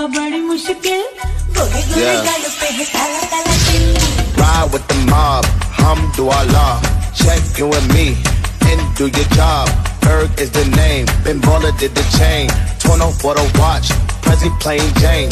बड़ी मुश्किल Yeah. Ride with the mob, hum do Allah. Check you and me and do your job. Berg is the name, Ben Baller did the chain. 20 for the watch, Prezi plain Jane.